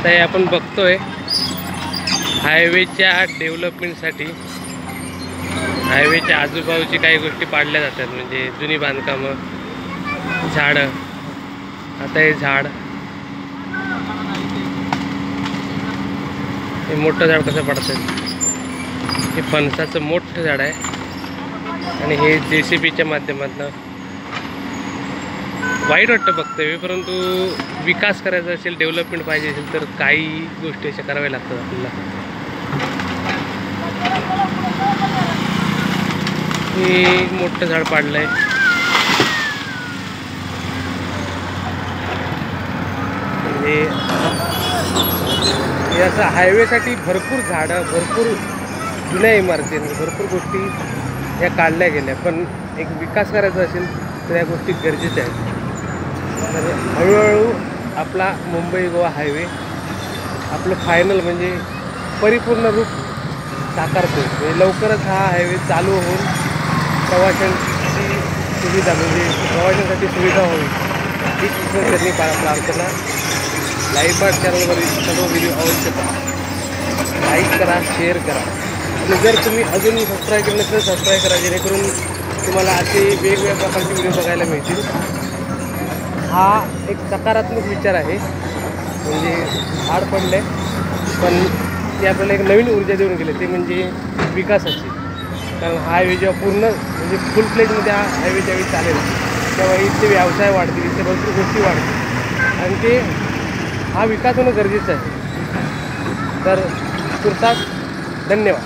आता हे आपण बघतोय हायवेच्या डेव्हलपमेंटसाठी. हायवेच्या आजूबाजूची काही गोष्टी पाडल्या जातात म्हणजे जुनी बांधकामं झाडं. आता हे झाड. हे मोठं झाड कसं पडतं हे फणसाचं मोठं झाड आहे. आणि हे जे सी बीच्या माध्यमातून वाईट वाटतं बघतोय परंतु विकास करायचा असेल डेव्हलपमेंट पाहिजे असेल तर काही गोष्टी अशा कराव्या लागतात आपल्याला. हे मोठं झाड पाडलंय. आहे म्हणजे असं हायवेसाठी भरपूर झाडं भरपूर जुन्या इमारती भरपूर गोष्टी या काढल्या गेल्या पण एक विकास करायचा असेल तर या गोष्टी गरजेच्या आहेत. म्हणजे हळूहळू आपला मुंबई गोवा हायवे आपलं फायनल म्हणजे परिपूर्ण रूप साकारतो म्हणजे लवकरच हा हायवे चालू होऊन प्रवाशांची सुविधा म्हणजे प्रवाशांसाठी सुविधा होईल. हीच त्यांनी पा प्रार्थना लाईव्ह बार चॅनलवरील सर्व व्हिडिओ अवश्य करा लाईक करा शेअर करा. आणि जर तुम्ही अजून सबस्क्राईब केलं तर सबस्क्राईब करा जेणेकरून तुम्हाला असे वेगवेगळ्या प्रकारचे व्हिडिओ बघायला मिळतील. हा एक सकारात्मक विचार आहे. म्हणजे आड पडले पण ते आपल्याला एक नवीन ऊर्जा देऊन गेले ते म्हणजे विकासाची. कारण हायवे जेव्हा पूर्ण म्हणजे फुल प्लेटमध्ये हा हायवे ज्यावेळी चालेल तेव्हा इथे व्यवसाय वाढतील इथे भरपूर गोष्टी वाढतील. आणि ते हा विकास होणं गरजेचं आहे. तर तुर्तास धन्यवाद.